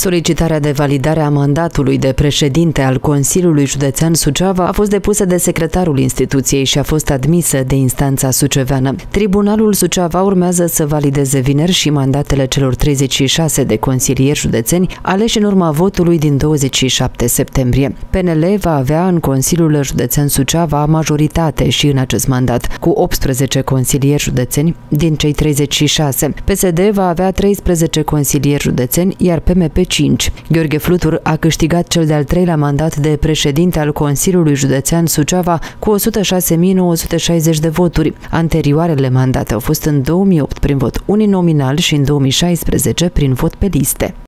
Solicitarea de validare a mandatului de președinte al Consiliului Județean Suceava a fost depusă de secretarul instituției și a fost admisă de instanța suceveană. Tribunalul Suceava urmează să valideze vineri și mandatele celor 36 de consilieri județeni aleși în urma votului din 27 septembrie. PNL va avea în Consiliul Județean Suceava majoritate și în acest mandat, cu 18 consilieri județeni din cei 36. PSD va avea 13 consilieri județeni, iar PMP 5. Gheorghe Flutur a câștigat cel de-al treilea mandat de președinte al Consiliului Județean Suceava cu 106.960 de voturi. Anterioarele mandate au fost în 2008 prin vot uninominal și în 2016 prin vot pe liste.